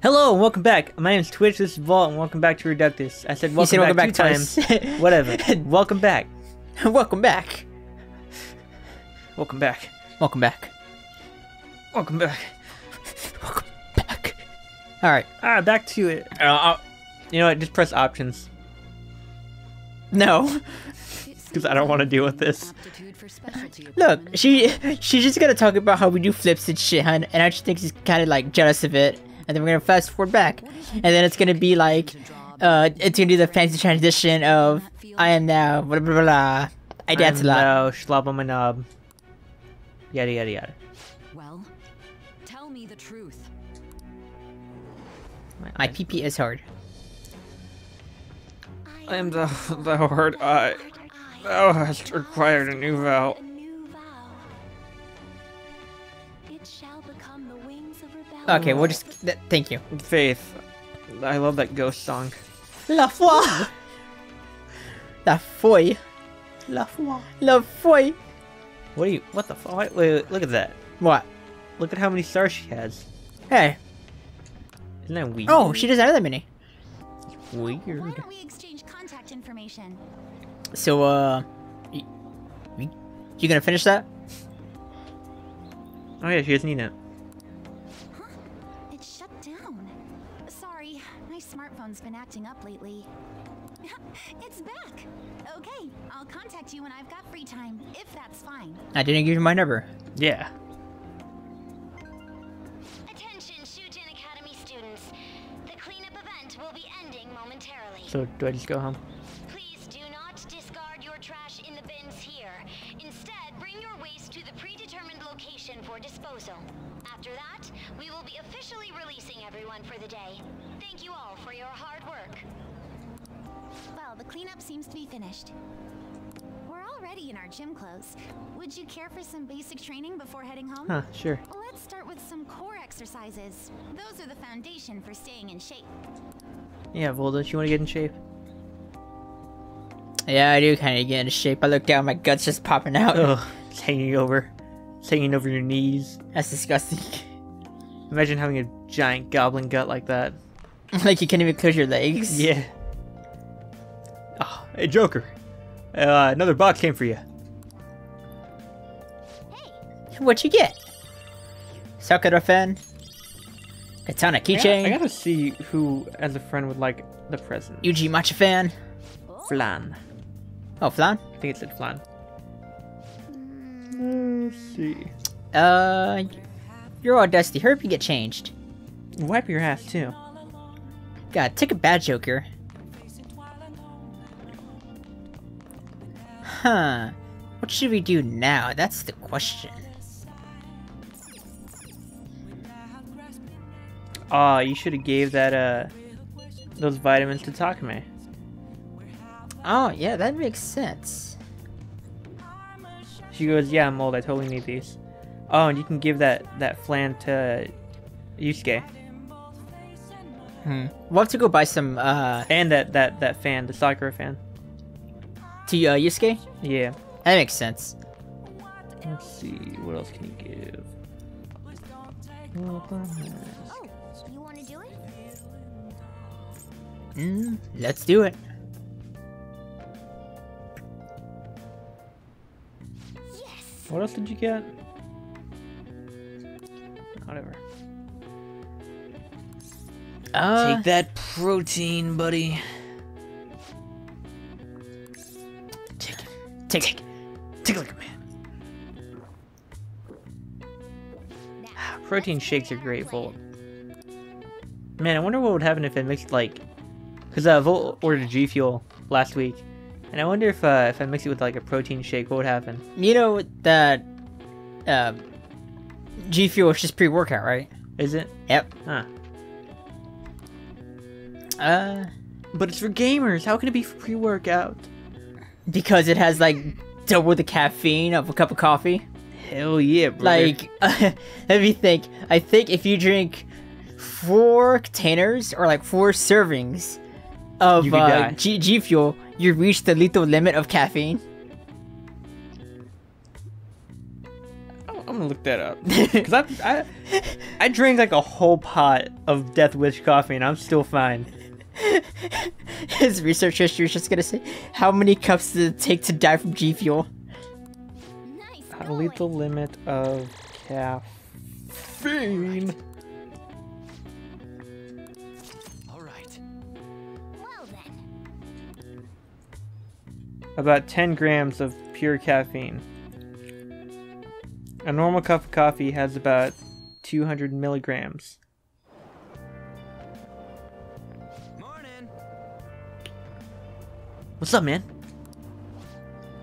Hello and welcome back. My name is Twitch. This is Volt, and welcome back to Reductus. I said welcome said back, welcome two back times. Whatever. welcome back. Welcome back. Welcome back. Welcome back. Welcome back. Welcome back. All right. Ah, back to it. Uh, uh, you know what? Just press options No. because I don't want to deal with this. Look, she she's just gonna talk about how we do flips and shit, hun, and I just think she's kind of like jealous of it. And then we're gonna fast forward back, and then it's gonna be like, uh, it's gonna do the fancy transition of I am now blah blah blah. blah. I dance a lot. No, schlub on my knob. Yada yada yada. Well, tell me the truth. My PP is hard. I am the the hard eye. Thou hast required a new vow. A new vow. Okay, we'll just th- thank you. Faith. I love that ghost song. La foi. La foi. La foi. La foi. What are you? What the fuck? Wait, wait, wait, look at that. What? Look at how many stars she has. Hey. Isn't that weird? Oh, she does have that many. weird. Why don't we exchange contact information? So, uh, y- y- you gonna finish that? Oh yeah, she doesn't need it. It my smartphone's been acting up lately. it's back. Okay, I'll contact you when I've got free time, if that's fine. I didn't give you my number. Yeah. Attention, Shujin Academy students. The cleanup event will be ending momentarily. So do I just go home? Please do not discard your trash in the bins here. Instead, bring your waste to the predetermined location for disposal. After that, we will be officially releasing everyone for the day. Thank you all for your hard work. Well, the cleanup seems to be finished. We're already in our gym clothes. Would you care for some basic training before heading home? Huh? Sure. Let's start with some core exercises. Those are the foundation for staying in shape. Yeah, Vol, don't you want to get in shape? Yeah, I do kind of get in shape. I look down, my gut's just popping out. Ugh, it's hanging over. It's hanging over your knees. That's disgusting. Imagine having a giant goblin gut like that. like you can't even close your legs. Yeah. Hey, Joker. Uh, another box came for you. Hey. what'd you get? Sakura fan. Katana I gotta, I gotta see who, as a friend, would like the present. Yuji matcha fan. Flan. Oh, flan. I think it said flan. Let's see. Uh, you're all dusty. Hurry up and get changed. Wipe your ass too. God, take a bad Joker. Huh. What should we do now? That's the question. Aw, you should have gave that uh those vitamins to Takame. Oh, yeah, that makes sense. She goes, "Yeah, I'm old. I totally need these." Oh, and you can give that that flan to Yusuke Hmm. We'll have to go buy some, uh, and that that that fan, the Sakura fan. To uh, Yusuke? Yeah. That makes sense. Let's see. What else can you give? Oh, you want to do it? Mm, let's do it. Yes. What else did you get? Whatever. Uh, Take that protein, buddy. Take, take, Take a look, man. Protein shakes are great, Volt. Man, I wonder what would happen if I mixed like, cause uh, Volt ordered G Fuel last week, and I wonder if uh, if I mix it with like a protein shake, what would happen? You know that, um, G Fuel is just pre-workout, right? Is it? Yep. Huh. Uh, But it's for gamers. How can it be for pre-workout? Because it has like double the caffeine of a cup of coffee. Hell yeah, brother. Like, let me think. I think if you drink four containers or like four servings of uh. G, G Fuel, you reach the lethal limit of caffeine. I'm gonna look that up. Cause I, I, I drank like a whole pot of Death Wish coffee and I'm still fine. His research history is just gonna say, how many cups did it take to die from G Fuel? Nice A going. lethal limit of caffeine. All right. Well then. About 10 grams of pure caffeine. A normal cup of coffee has about 200 milligrams. What's up, man?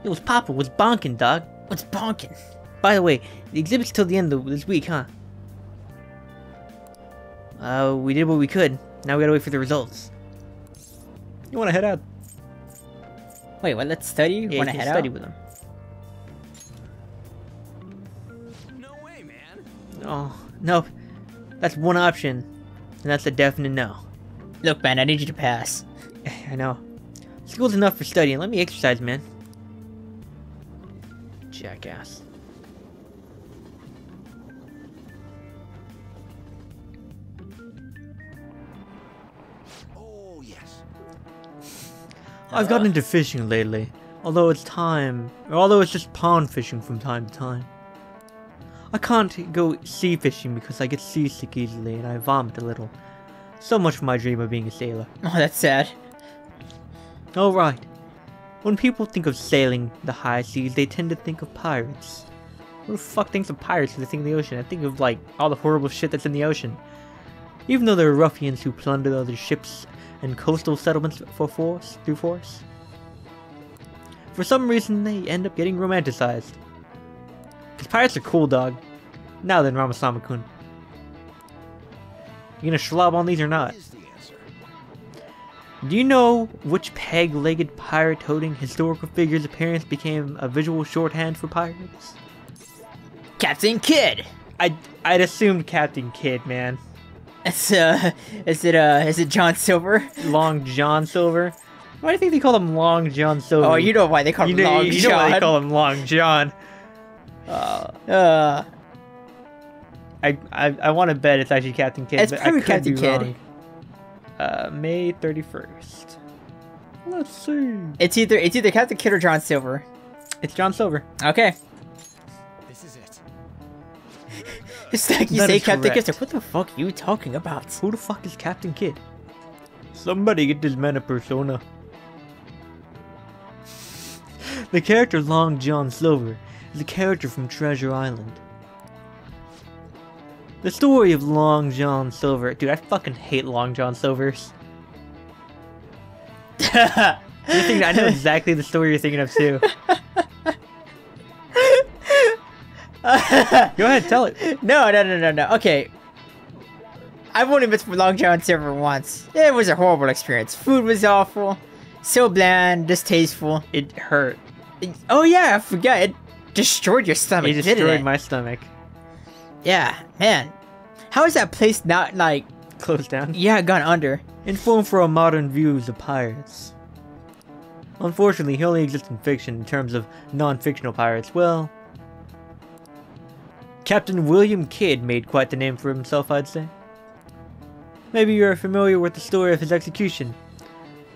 It was Papa was bonking, dog. What's bonking? By the way, the exhibit's till the end of this week, huh? Uh, we did what we could. Now we gotta wait for the results. You wanna head out? Wait, what? Let's study? Yeah, Wanna you head study out? with them. No way, man. Oh, no. That's one option. And that's a definite no. Look, man, I need you to pass. I know. School's enough for studying. Let me exercise, man. Jackass. Oh yes. I've uh-huh. gotten into fishing lately. Although it's time, or although it's just pond fishing from time to time. I can't go sea fishing because I get seasick easily and I vomit a little. So much for my dream of being a sailor. Oh, that's sad. Alright. When people think of sailing the high seas, they tend to think of pirates. Who the fuck thinks of pirates when they think of the ocean? I think of, like, all the horrible shit that's in the ocean. Even though there are ruffians who plunder other ships and coastal settlements for force, through force. For some reason, they end up getting romanticized. Because pirates are cool, dog. Now then, Ramasama-kun. You gonna schlob on these or not? Is the answer. Do you know which peg-legged pirate-toting historical figure's appearance became a visual shorthand for pirates? Captain Kidd! I I'd assumed Captain Kidd, man. It's, uh, is it, uh, is it John Silver? Long John Silver. Why do you think they call him Long John Silver? Oh, you know why they call you him know, Long you know John. why they call him Long John. Uh, I I, I want to bet it's actually Captain Kidd, It's but I probably Captain Kidd. wrong. Uh, May thirty first. Let's see. it's either, it's either Captain Kidd or John Silver. It's John Silver. Okay. This is it. It's like you That say Captain Kidd, correct. it's like, what the fuck are you talking about? Who the fuck is Captain Kidd? Somebody get this man a persona. the character Long John Silver is a character from Treasure Island. The story of Long John Silver. Dude, I fucking hate Long John Silvers. Thinking, I know exactly the story you're thinking of too. Go ahead, tell it. No, no, no, no, no. Okay. I've only been to Long John Silver once. It was a horrible experience. Food was awful. So bland, distasteful. It hurt. Oh yeah, I forgot. It destroyed your stomach, It destroyed it? my stomach. Yeah, man. How is that place not like, Closed down. yeah, gone under? Informed for our modern views of pirates. Unfortunately, he only exists in fiction in terms of non-fictional pirates. Well, Captain William Kidd made quite the name for himself, I'd say. Maybe you're familiar with the story of his execution.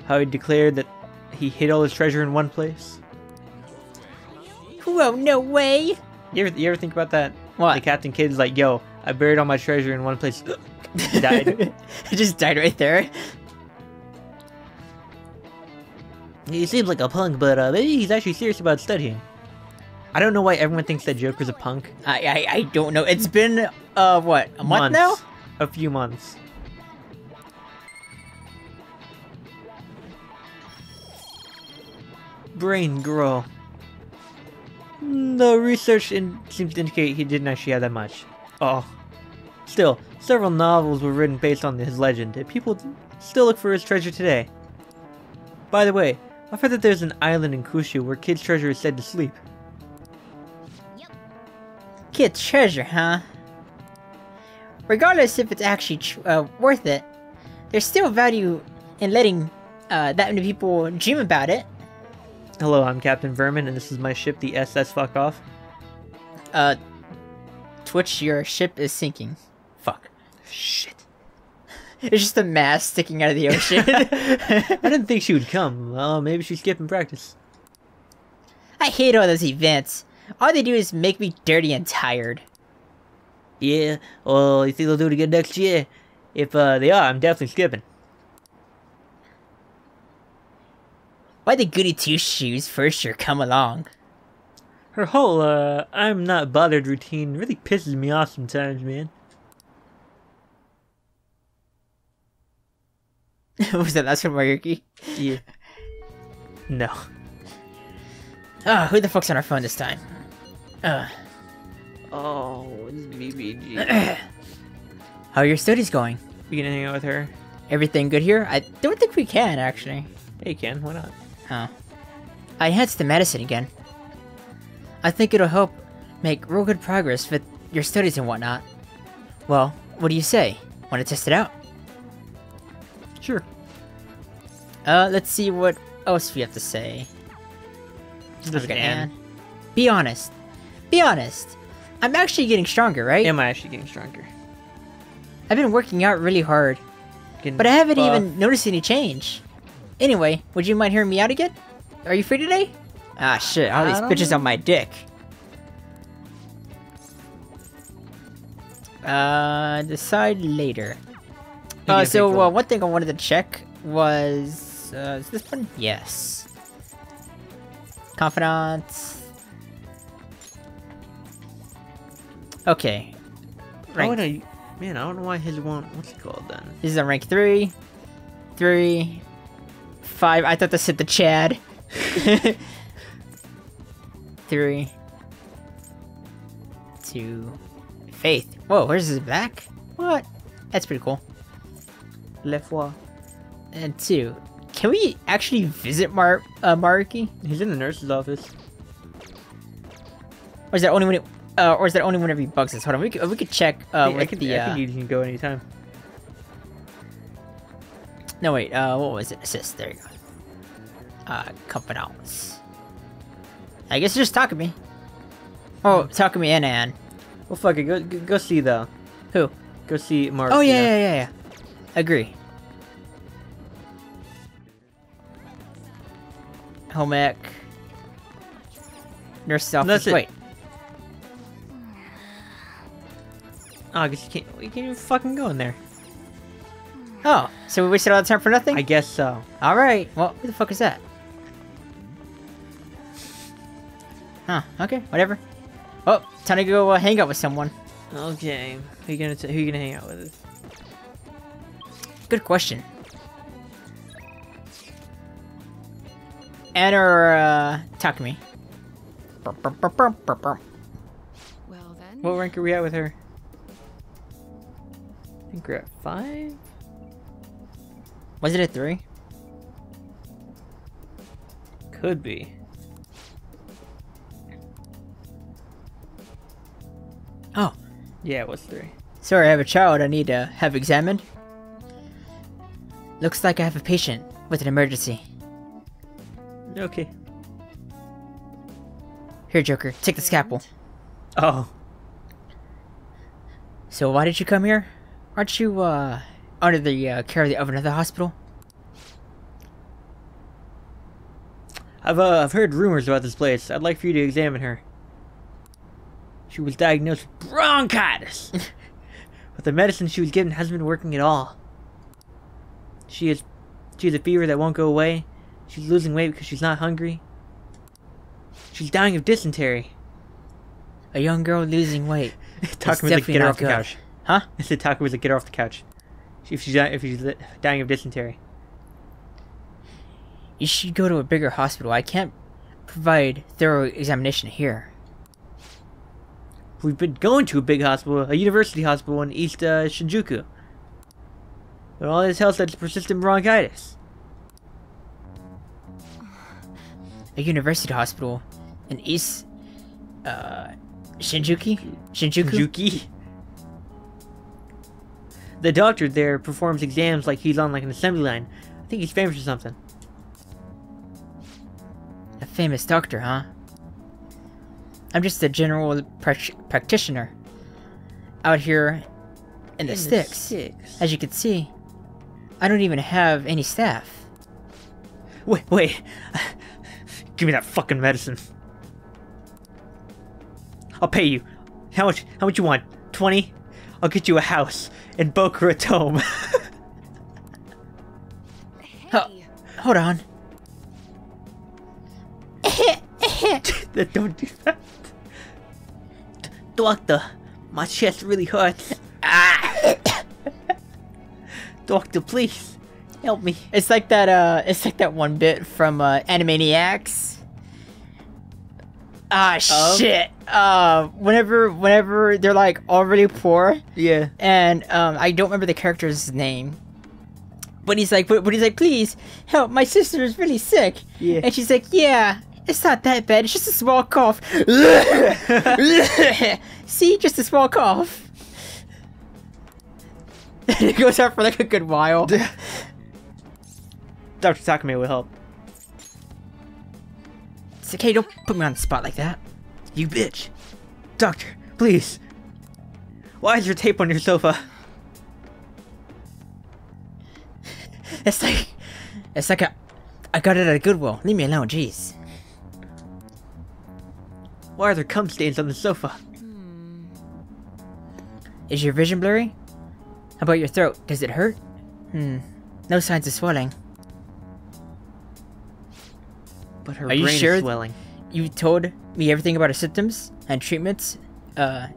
How he declared that he hid all his treasure in one place. Whoa, no way. You ever, you ever think about that? What? The Captain Kidd's like, yo, I buried all my treasure in one place. Died. it just died right there. He seems like a punk, but uh, maybe he's actually serious about studying. I don't know why everyone thinks that Joker's a punk. I, I, I don't know. It's been, uh, what, a month now? A few months. Brain grow. The research seems to indicate he didn't actually have that much. Oh. Still, several novels were written based on his legend, and people still look for his treasure today. By the way, I've heard that there's an island in Kyushu where Kidd's treasure is said to sleep. Kidd treasure, huh? Regardless if it's actually uh, worth it, there's still value in letting uh, that many people dream about it. Hello, I'm Captain Vermin, and this is my ship, the SS Fuck Off. Uh, Twitch, your ship is sinking. Fuck. Shit. It's just a mass sticking out of the ocean. I didn't think she would come. Well, maybe she's skipping practice. I hate all those events. All they do is make me dirty and tired. Yeah, well, you think they'll do it again next year? If uh, they are, I'm definitely skipping. Why the goody two shoes first sure come along? Her whole, uh, I'm not bothered routine really pisses me off sometimes, man. Was that last one Mayuki? Yeah. No. Oh, who the fuck's on our phone this time? Uh, Oh, it's BBG. how are your studies going? we can hang out with her? Everything good here? I don't think we can, actually. Hey, Ken, why not? Oh. I enhanced the medicine again. I think it'll help make real good progress with your studies and whatnot. Well, what do you say? Want to test it out? Sure. Uh, let's see what else we have to say. Just I've got Anne. Anne. Be honest. Be honest. I'm actually getting stronger, right? Am I actually getting stronger? I've been working out really hard, Getting but I haven't buff. even noticed any change. Anyway, would you mind hearing me out again? Are you free today? Ah, shit, all I these bitches know. on my dick. Uh, decide later. You Uh, so, uh, one. one thing I wanted to check was, uh, is this one? Yes. Confidant. Okay. Oh, Rank no, you- man, I don't know why his won't. What's it called then? This is on rank three, three, five. I thought this hit the Chad. three, two, Faith. Whoa, where's his back? What? That's pretty cool. Le Foix. And two. Can we actually visit Mar uh, Maruki? He's in the nurse's office. Or is that only when it, uh, or is that only whenever he bugs us? Hold on, we could, we could check uh, I with could, the. I Uh, think you can go anytime. No wait, uh, what was it? Assist. There you go. Uh, confidants. I guess just Takumi. Oh, Takumi and Anne. Well, fuck it. Go, go, see the. Who? Go see Mark. Oh yeah, yeah, yeah, yeah. Agree. Home ec. Nurse's office. Wait. Oh, I guess you can't. You can't even fucking go in there. Oh, so we wasted all that time for nothing? I guess so. All right. Well, who the fuck is that? Huh. Okay. Whatever. Oh, time to go uh, hang out with someone. Okay. Who you gonna t- who you gonna hang out with? Good question. Anna or uh, Takumi? Well then. What rank are we at with her? I think we're at five. Was it a three? Could be. Oh, Yeah, it was three. sorry. I have a child I need to have examined. Looks like I have a patient with an emergency. Okay. Here, Joker, take the scalpel. Oh, So why did you come here? Aren't you uh under the uh, care of, the, of another hospital? I've uh, I've heard rumors about this place. I'd like for you to examine her. She was diagnosed with bronchitis, but the medicine she was given hasn't been working at all. She has she has a fever that won't go away. She's losing weight because she's not hungry. She's dying of dysentery. A young girl losing weight. Takuma's like, definitely get her off the couch. Huh? I said Takuma's like, get her off the couch. If she's if she's dying of dysentery. You should go to a bigger hospital. I can't provide thorough examination here. We've been going to a big hospital, a university hospital in East uh, Shinjuku. But all this health that's persistent bronchitis. A university hospital in East uh Shinjuku? Shinjuku? Shinjuki. The doctor there performs exams like he's on like an assembly line. I think he's famous or something. A famous doctor, huh? I'm just a general prac- practitioner. out here in the In the sticks. sticks. As you can see, I don't even have any staff. Wait, wait. Give me that fucking medicine. I'll pay you. How much? How much you want? Twenty? I'll get you a house in Boca Raton. Ho- hold on. Don't do that. Doctor, my chest really hurts. Doctor, please help me. It's like that. Uh, it's like that one bit from uh, Animaniacs. Ah Oh? shit. Uh, whenever whenever they're like already poor, Yeah. and um, I don't remember the character's name. But he's like, but, but he's like, please help, my sister is really sick. Yeah. And she's like, yeah, it's not that bad. It's just a small cough. See, just a small cough. And it goes on for like a good while. Dr. Takame will help. Okay, don't put me on the spot like that. You bitch. Doctor, please. Why is your tape on your sofa? It's like, it's like a, I got it at a Goodwill. Leave me alone, jeez. Why are there cum stains on the sofa? Hmm. Is your vision blurry? How about your throat? Does it hurt? Hmm. No signs of swelling. But her Are you brain sure? is swelling. You told me everything about her symptoms and treatments. Uh,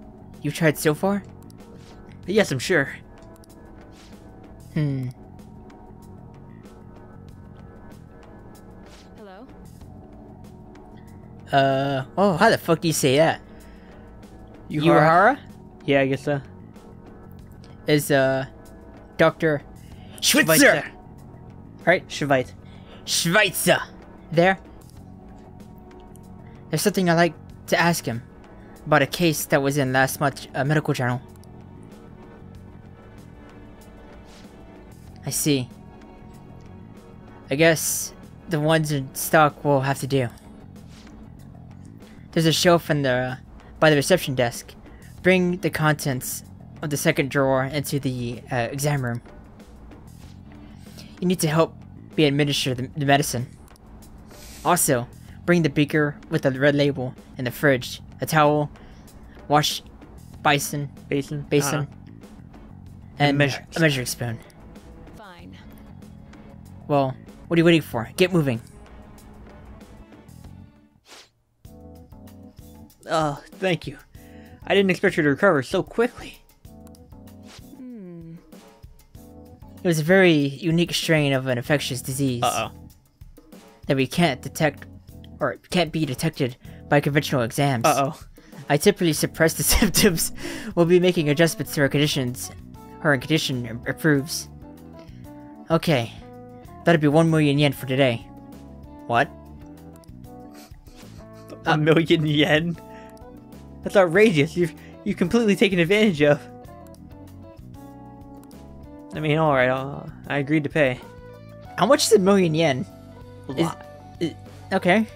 you've tried so far. Yes, I'm sure. Hmm. Hello? Uh. Oh, how the fuck do you say that? You Yuhara Yeah, I guess so. is uh, Doctor Schweitzer. Right, Schweit. Schweitzer. There. There's something I'd like to ask him about a case that was in last month's uh, medical journal. I see. I guess the ones in stock will have to do. There's a shelf in the by the reception desk. Bring the contents of the second drawer into the uh, exam room. You need to help me administer the, the medicine. Also, bring the beaker with the red label in the fridge, a towel, wash basin, Basin. basin, Uh, and measuring a measuring spoon. Fine. Well, what are you waiting for? Get moving. Oh, thank you. I didn't expect you to recover so quickly. Hmm. It was a very unique strain of an infectious disease Uh -oh. that we can't detect or can't be detected by conventional exams. oh. Uh oh. I typically suppress the symptoms. We'll be making adjustments to her conditions. Her condition improves. Okay, that'll be one million yen for today. What? A million yen? That's outrageous. You've you completely taken advantage of. I mean, all right. I'll, I agreed to pay. How much is a million yen? A Is- lot. Okay.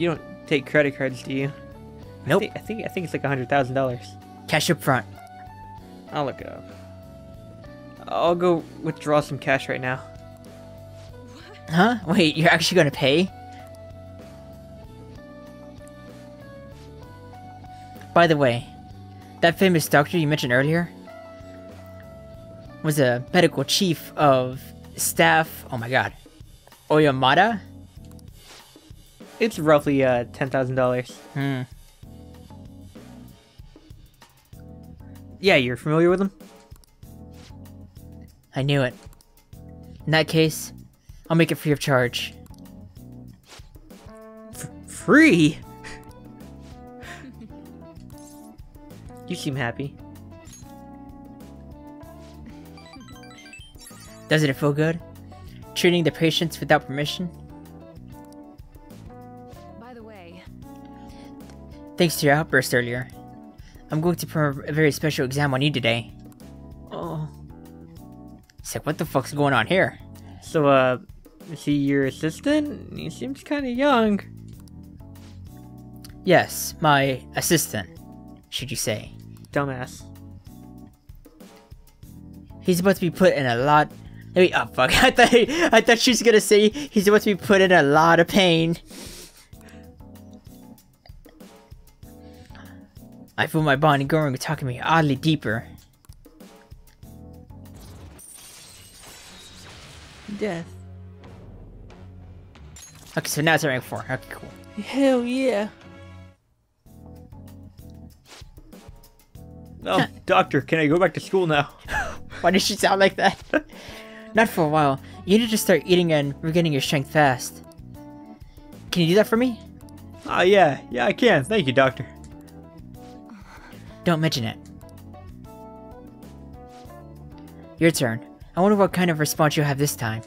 You don't take credit cards, do you? Nope. I think I think, I think it's like a hundred thousand dollars. Cash up front. I'll look it up. I'll go withdraw some cash right now. Huh? Wait, you're actually gonna pay? By the way, that famous doctor you mentioned earlier was a medical chief of staff. Oh my god. Oyamada? It's roughly uh ten thousand dollars. Hmm. Yeah, you're familiar with them? I knew it. In that case, I'll make it free of charge. Free. you seem happy. Doesn't it feel good? Treating the patients without permission? Thanks to your outburst earlier. I'm going to perform a very special exam on you today. Oh. It's like, what the fuck's going on here? So uh, is he your assistant? He seems kind of young. Yes, my assistant, should you say. dumbass. He's about to be put in a lot. Wait, oh fuck! I thought he, I thought she was gonna say he's about to be put in a lot of pain. I feel my body growing, talking me oddly deeper. Death. Okay, so now it's rank four. Okay, cool. Hell yeah. Oh, doctor, can I go back to school now? Why does she sound like that? Not for a while. You need to start eating and regaining your strength fast. Can you do that for me? Ah, yeah, yeah, I can. Thank you, doctor. Don't mention it. Your turn. I wonder what kind of response you'll have this time.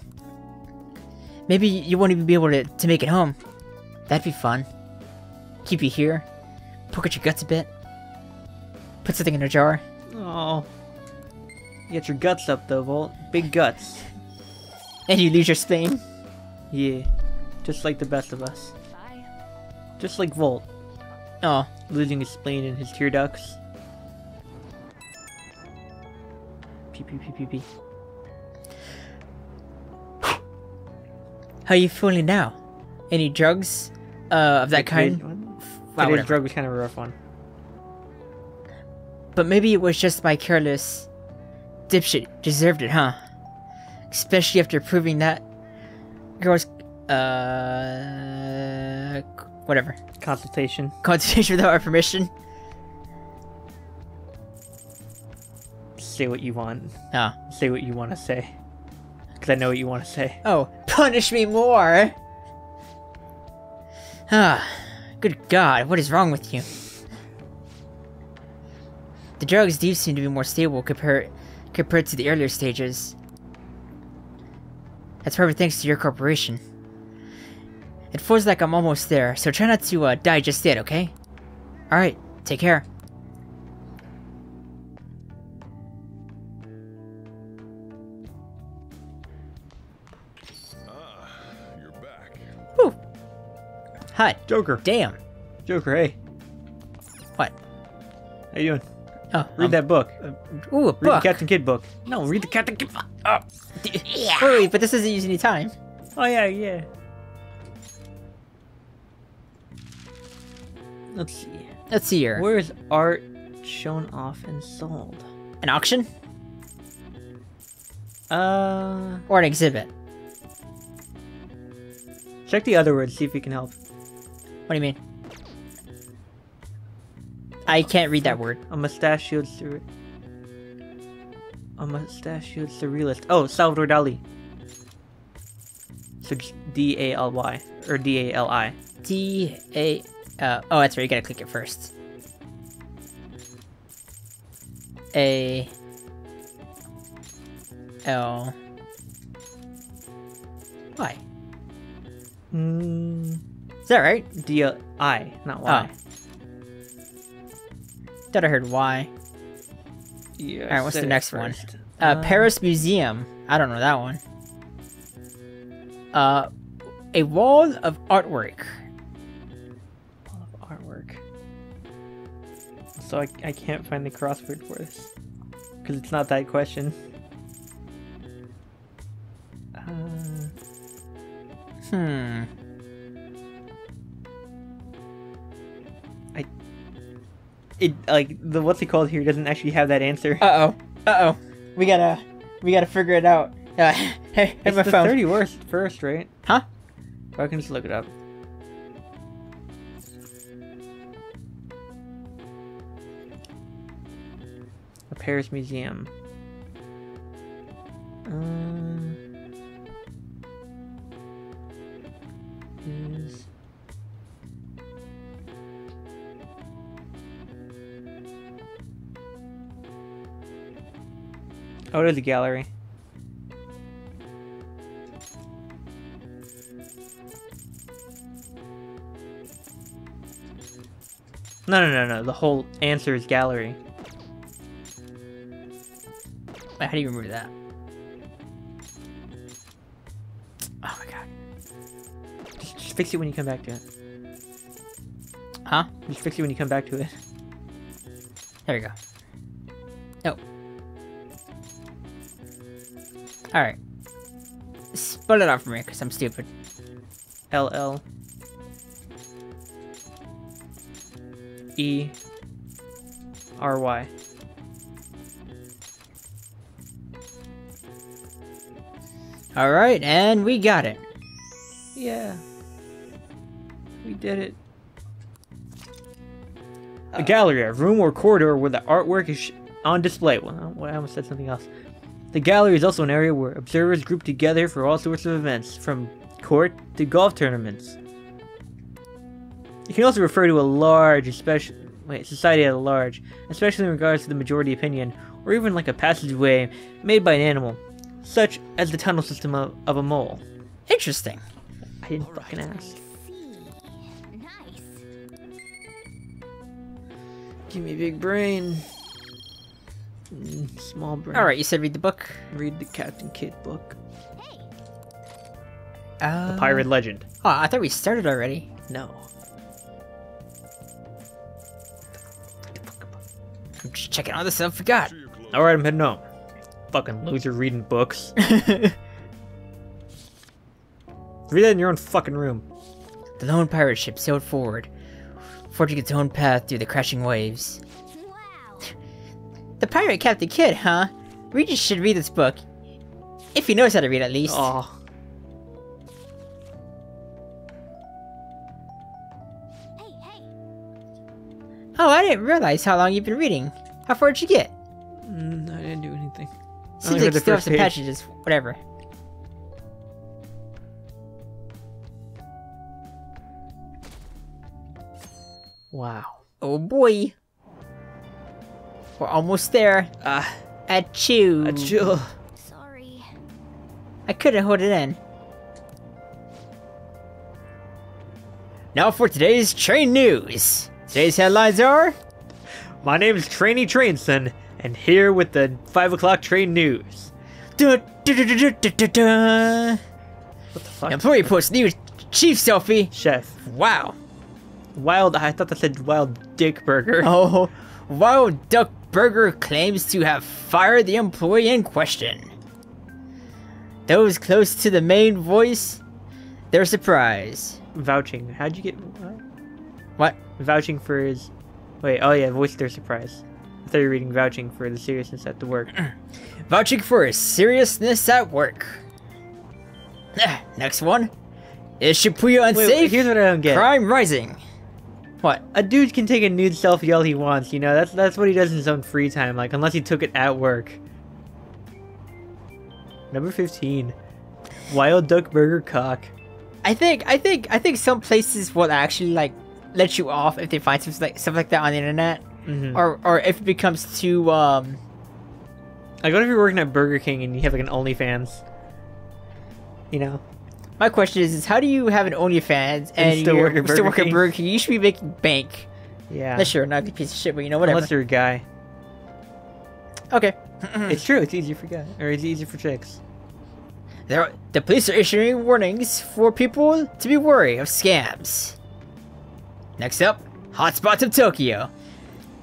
Maybe you won't even be able to, to make it home. That'd be fun. Keep you here. Poke at your guts a bit. Put something in a jar. Oh. You got your guts up, though, Volt. Big guts. And you lose your spleen. Yeah. Just like the best of us. Bye. Just like Volt. Oh, Losing his spleen and his tear ducts. Pee pee pee pee pee. how you feeling now? Any drugs? Uh, of that kind? Wow, Today's drug was kind of a rough one. But maybe it was just my careless dipshit deserved it, huh? Especially after proving that girl's uh whatever Consultation. consultation without our permission. Say what you want. Oh, Say what you want to say. Because I know what you want to say. oh, punish me more. Ah, good God, what is wrong with you? The drugs do seem to be more stable compared compared to the earlier stages. That's probably thanks to your corporation. It feels like I'm almost there, so try not to uh, die just yet, okay? Alright, take care. Hi. Joker. Damn. Joker, hey. What? How you doing? Oh, Read um, that book. Ooh, a Read book. the Captain Kidd book. No, read the Captain Kidd book. Oh. Wait, wait, but this doesn't use any time. oh, yeah, yeah. Let's see. Let's see here. Where is art shown off and sold? An auction? Uh, Or an exhibit? check the other words, see if we can help. What do you mean? I can't read that word. A mustache shields the... A mustache shields the. Oh, Salvador Dali. So D-A-L-Y. Or D-A-L-I. D A. Uh, oh, that's right. You gotta click it first. A. L. Y. Mm, Is that right? D-I, not Y. Oh. Thought I heard Y. Yeah, Alright, what's the next one? Uh, Paris Museum. I don't know that one. Uh, a wall of artwork. Wall of artwork. So I, I can't find the crossword for this. Because it's not that question. Uh, Hmm. It like the what's it called here doesn't actually have that answer. Uh oh. Uh oh. We gotta. We gotta figure it out. Uh, hey, it's my the phone. thirty worst first, right? Huh? Or I can just look it up. The Paris Museum. Um, oh, is a gallery. No, no, no, no. The whole answer is gallery. How do you remove that? Oh my god. Just, just fix it when you come back to it. Huh? Just fix it when you come back to it. There we go. Alright. Spell it out for me, because I'm stupid. LL E R Y. Alright, and we got it. Yeah. We did it. A gallery, a room or corridor where the artwork is sh- on display. Well, I almost said something else. The gallery is also an area where observers group together for all sorts of events, from court to golf tournaments. It can also refer to a large, especially wait, society at large, especially in regards to the majority opinion, or even like a passageway made by an animal, such as the tunnel system of, of a mole. Interesting. I didn't fucking ask. Nice. Give me a big brain. Mm, small brain. Alright, you said read the book. Read the Captain Kidd book. Hey. Uh, The Pirate Legend. Oh, I thought we started already. No. I'm just checking all this stuff. Forgot. Alright, I'm heading home. Fucking loser reading books. Read that in your own fucking room. The lone pirate ship sailed forward, forging its own path through the crashing waves. The pirate Captain Kidd, huh? Regis should read this book. If he knows how to read, at least. Oh. Hey, hey. Oh, I didn't realize how long you've been reading. How far did you get? Mm, I didn't do anything. Seems like the you still have some page. passages. Whatever. Wow. Oh boy. We're almost there. Ah, At you. achoo. Sorry. I couldn't hold it in. Now for today's train news. Today's headlines are My name is Trainee Trainson, and here with the 5 o'clock train news. What the fuck? Employee posts new chief selfie. Chef. Wow. Wild, I thought that said Wild Dick Burger. Oh, Wild Duck Burger claims to have fired the employee in question. Those close to the main voice, their surprise. Vouching. How'd you get. What? What? Vouching for his. Wait, oh yeah, voice their surprise. I thought you were reading vouching for the seriousness at the work. Vouching for his seriousness at work. Next one. Is Shibuya Wait, unsafe? wait, here's what I don't get. Crime rising. What? A dude can take a nude selfie all he wants, you know? That's that's what he does in his own free time, like unless he took it at work. Number 15. Wild Duck Burger Cock. I think I think I think some places will actually like let you off if they find stuff like stuff like that on the internet, Mhm. or or if it becomes too um. Like, what if you're working at Burger King and you have like an OnlyFans? You know? My question is, is how do you have an OnlyFans and, still you're work at still Burger work at Burger King? You should be making bank. Yeah. Unless you're an ugly piece of shit, but you know whatever. Unless you're a guy. Okay. It's true, it's easier for guys. Or it's easier for chicks. There, the police are issuing warnings for people to be wary of scams. Next up, hotspots of Tokyo.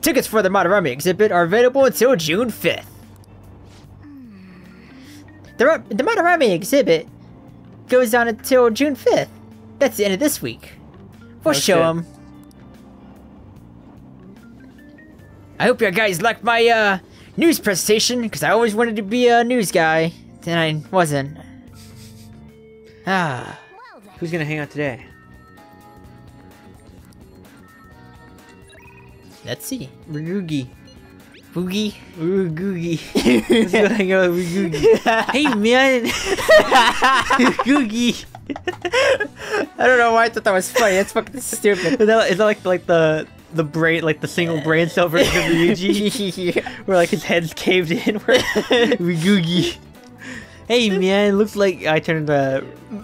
Tickets for the Madarame exhibit are available until June 5th. The, the Madarame exhibit goes on until June 5th. That's the end of this week. We'll Oh, show shit. them. I hope you guys liked my uh, news presentation, because I always wanted to be a news guy. Then I wasn't. Ah. Who's gonna hang out today? Let's see. Rugugi. Boogie. Rugugi. Let's go hang out with Rugugi. hey man! Rugugi! I don't know why I thought that was funny. That's fucking stupid. Is that, is that like like the the brain like the single brain cell version of Ryuji? Where like his head's caved in where Rugugi. Hey man, looks like I turned uh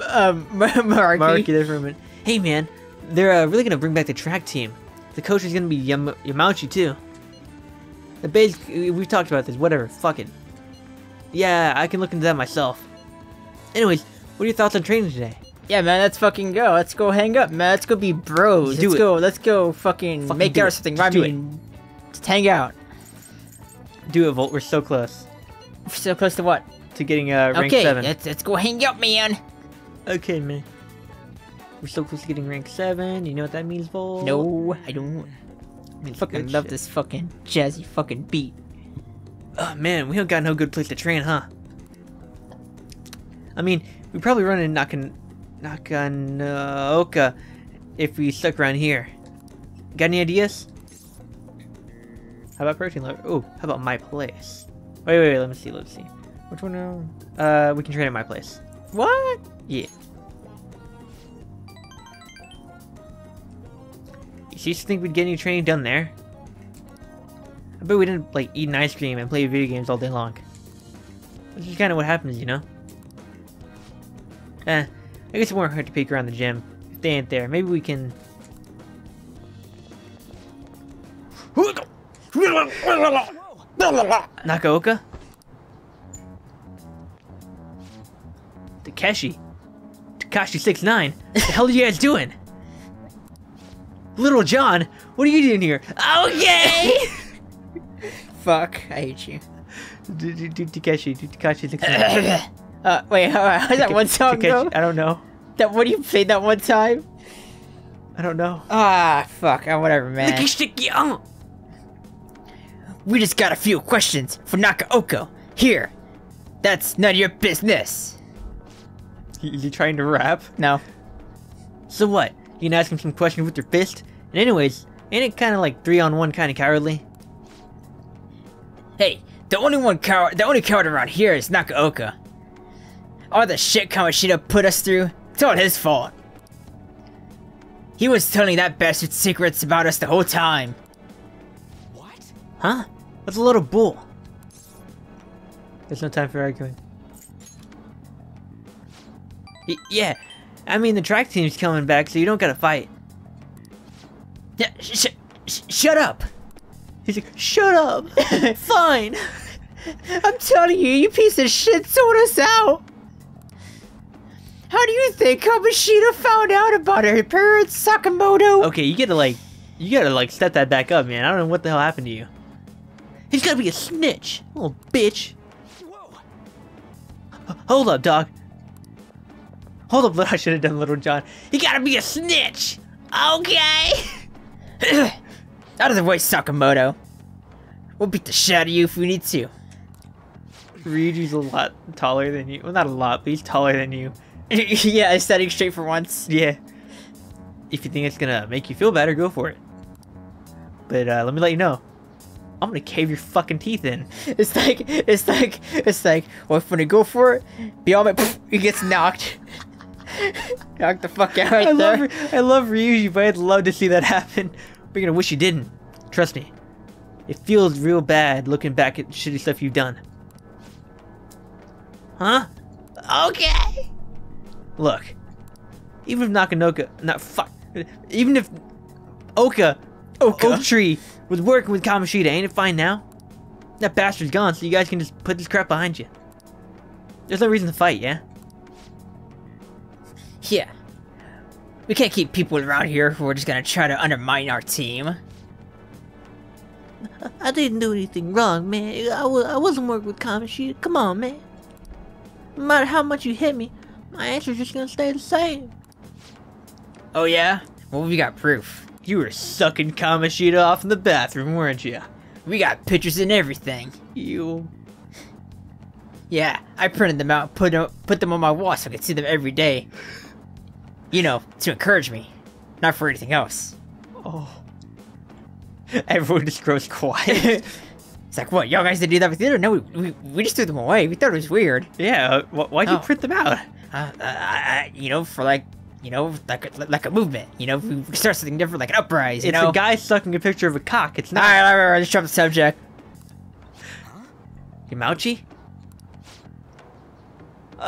um, Marky. Marky there for a minute. Hey man, they're uh, really gonna bring back the track team. The coach is gonna be Yam- Yamauchi too. The base, we've talked about this. Whatever, fuck it. Yeah, I can look into that myself. Anyways, what are your thoughts on training today? Yeah, man, let's fucking go. Let's go hang up, man. Let's go be bros. Do let's it. go. Let's go fucking, Fucking make out or it. something. Just I do it. mean, just hang out. Do it, Volt. We're so close. So close to what? to getting uh, rank okay, 7. let's let's go hang out, man. Okay, man. We're so close to getting rank 7. You know what that means, Vol? No, I don't. I fucking love shit. this fucking jazzy fucking beat. Oh, man, we don't got no good place to train, huh? I mean, we probably run in Nakan... Nakanoka if we stuck around here. Got any ideas? How about protein level? Oh, how about my place? Wait, wait, wait, let me see, let me see. Which one? Uh, uh we can train at my place. What? Yeah. You used to think we'd get any training done there? I bet we didn't like eat an ice cream and play video games all day long. This is kind of what happens, you know. Eh, I guess it won't hurt to peek around the gym. If they ain't there, maybe we can. Nakaoka? Takeshi? Takashi 69 The hell are you guys doing? Little John, what are you doing here? Okay! Fuck, I hate you. Takeshi, Takashi 69. uh, wait, how, that one song go? I don't know. That what do you played that one time? I don't know. Ah, fuck, ah, whatever, man. Takeshi, uh, We just got a few questions for Nakaoko. Here. That's none of your business. you, you trying to rap? No. So what? You can ask him some questions with your fist? And anyways, ain't it kind of like three on one kind of cowardly? Hey, the only one coward, the only coward around here is Nakaoka. All the shit Kamoshida put us through, it's all his fault. He was telling that bastard secrets about us the whole time. What? Huh? That's a lot of bull. There's no time for arguing. Y- yeah, I mean the track team's coming back, so you don't gotta fight. Yeah, sh- sh- shut up. He's like, shut up! Fine! I'm telling you, you piece of shit sold us out. How do you think Kamoshida found out about her parents, Sakamoto? Okay, you gotta like, you gotta like step that back up, man. I don't know what the hell happened to you. He's gotta be a snitch, little bitch. Whoa! Hold up, dog. Hold up, I should have done Little John. He gotta be a snitch! Okay! Out of the way, Sakamoto. We'll beat the shit out of you if we need to. Ryuji's a lot taller than you. Well, not a lot, but he's taller than you. yeah, I'm standing straight for once. Yeah. If you think it's gonna make you feel better, go for it. But uh, let me let you know. I'm gonna cave your fucking teeth in. It's like, it's like, it's like, well, if when you go for it, beyond it, he gets knocked. Knocked the fuck out right I there. love, I love Ryuji, but I'd love to see that happen. But you're gonna wish you didn't. Trust me. It feels real bad looking back at shitty stuff you've done. Huh? Okay. Look, even if Nakanoka, not fuck, even if Oka, Oka? Oak Tree was working with Kamoshida, ain't it fine now? That bastard's gone, so you guys can just put this crap behind you. There's no reason to fight, yeah? Yeah. We can't keep people around here who are just gonna try to undermine our team. I didn't do anything wrong, man. I, was, I wasn't working with Kamoshida. Come on, man. No matter how much you hit me, my answer's just gonna stay the same. Oh yeah? Well, we got proof. You were sucking Kamoshida off in the bathroom, weren't you? We got pictures and everything. You. Yeah, I printed them out, put them, put them on my wall so I could see them every day. You know, to encourage me, not for anything else. Oh. Everyone just grows quiet. It's like, what, y'all guys didn't do that with the other? No, we, we, we just threw them away. We thought it was weird. yeah, wh- why'd you Oh. print them out? Uh, uh, uh, you know, for like, you know, like a, like a movement. You know, we start something different, like an uprise. You It's know, a guy sucking a picture of a cock. It's not right, all right, all right, let's drop the subject. Yamauchi?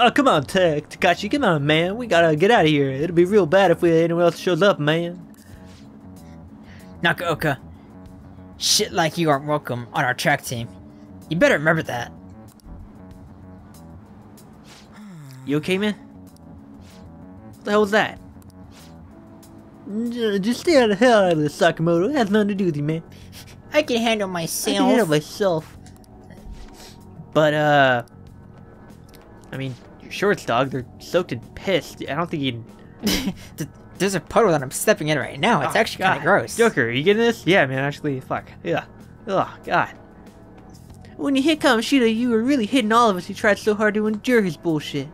Oh, come on, Tech. Takashi, come on, man. We gotta get out of here. It'll be real bad if we, anyone else shows up, man. Nakaoka, shit like you aren't welcome on our track team. You better remember that. You okay, man? What the hell was that? Just stay out of the hell out of this, Sakamoto. It has nothing to do with you, man. I can handle myself. I can handle myself. But uh, I mean, your shorts, dog. They're soaked in piss. I don't think you. Th- There's a puddle that I'm stepping in right now. It's Oh, actually kind of gross. Joker, are you getting this? Yeah, man. Actually, fuck. Yeah. Oh God. When you hit Kamoshida, you were really hitting all of us who tried so hard to endure his bullshit.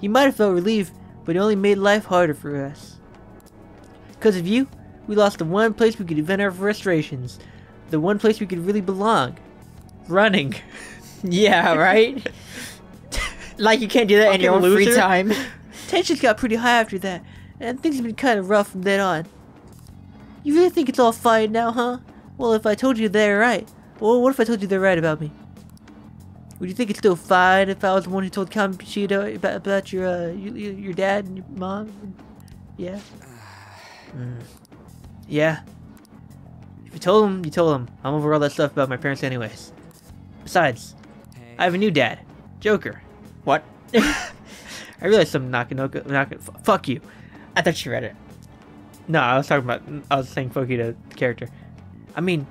He might have felt relieved, but it only made life harder for us. Because of you, we lost the one place we could vent our frustrations, the one place we could really belong. Running. Yeah, right? like you can't do that in your own Fucking free time. Tensions got pretty high after that, and things have been kind of rough from then on. You really think it's all fine now, huh? Well, if I told you they're right, well, what if I told you they're right about me? Would you think it's still fine if I was the one who told Kamoshida about, about your, uh, your, your dad and your mom? Yeah? Mm. Yeah? If you told him, you told him. I'm over all that stuff about my parents anyways. Besides, I have a new dad, Joker. What? I realized I'm not gonna, not gonna, f- fuck you. I thought you read it. No, I was talking about. I was saying fuck you to the character. I mean,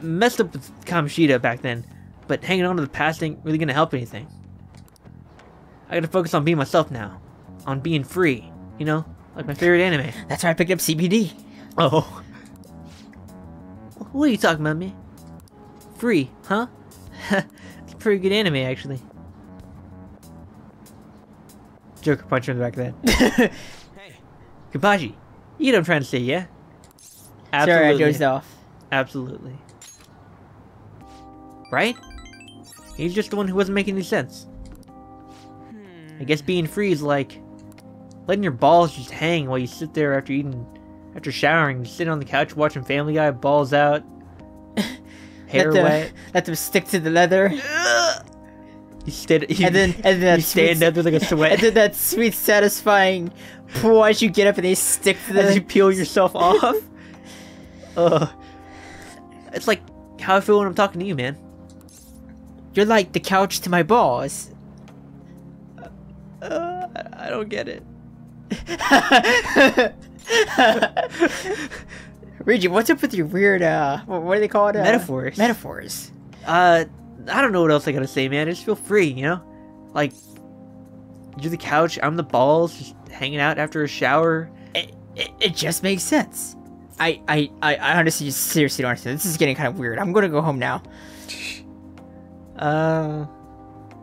messed up with Kamoshida back then, but hanging on to the past ain't really gonna help anything. I gotta focus on being myself now, on being free. You know, like my favorite anime. That's why I picked up CBD. Oh. What are you talking about, me? Free, huh? it's a pretty good anime, actually. Joker punch her in the back of the head. Hey, Kabaji, you know what I'm trying to say, yeah? Sorry, I dozed off. Absolutely. Right? He's just the one who wasn't making any sense. I guess hmm. being free is like letting your balls just hang while you sit there after eating, after showering, just sitting on the couch watching Family Guy, balls out, hair let, them, wet. let them stick to the leather. You, stand, you, And then, and then that you stand sweet, up there like a sweat And then that sweet, satisfying as you get up and they stick to as you peel yourself off. Ugh. It's like how I feel when I'm talking to you, man. You're like the couch to my balls. Uh, I don't get it. Reggie, what's up with your weird, uh, what, what do they call it? Uh, Metaphors. Metaphors. Uh, I don't know what else I gotta say, man. I just feel free, you know? Like, you're the couch, I'm the balls, just hanging out after a shower. It, it, it just makes sense. I, I, I, I honestly just seriously don't understand. This is getting kind of weird. I'm gonna go home now. Uh,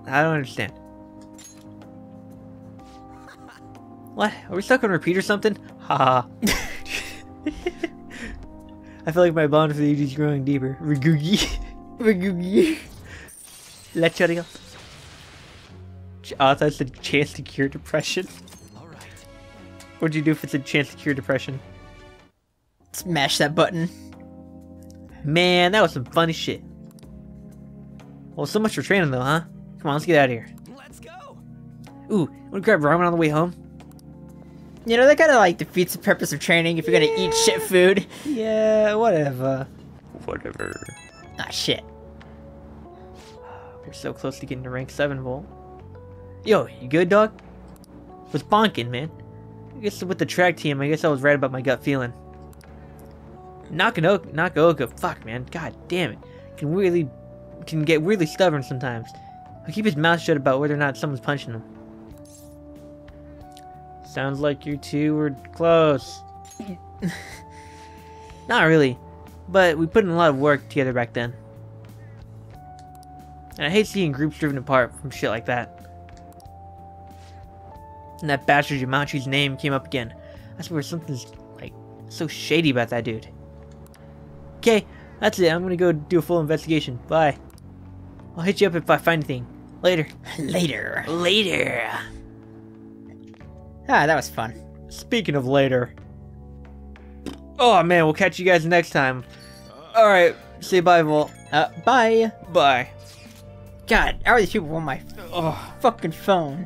I don't understand. What? Are we stuck on repeat or something? Ha. I feel like my bond for the UG is growing deeper. Rigoogie. Let's shut it up. Oh, I thought it said chance to cure depression. all right. What'd you do if it's a chance to cure depression? Smash that button. Man, that was some funny shit. Well, so much for training though, huh? Come on, let's get out of here. Let's go. Ooh, wanna grab ramen on the way home? You know, that kind of like defeats the purpose of training if you're gonna eat shit food. Yeah, whatever. Whatever. Ah, shit. We're so close to getting to rank 7 Volt. Yo, you good, dog? Was bonking, man. I guess with the track team, I guess I was right about my gut feeling. Nakaoka, Nakaoka, fuck, man. God damn it. Can really, can get really stubborn sometimes. He'll keep his mouth shut about whether or not someone's punching him. Sounds like you two were close. Not really, but we put in a lot of work together back then. And I hate seeing groups driven apart from shit like that. And that bastard Yamachi's name came up again. I swear something's, like, so shady about that dude. Okay, that's it. I'm gonna go do a full investigation. Bye. I'll hit you up if I find anything. Later. Later. Later. Ah, that was fun. Speaking of later. Oh man, we'll catch you guys next time. Alright, say bye, Volt. Uh, bye. Bye. God, how are these people on my Oh. fucking phone?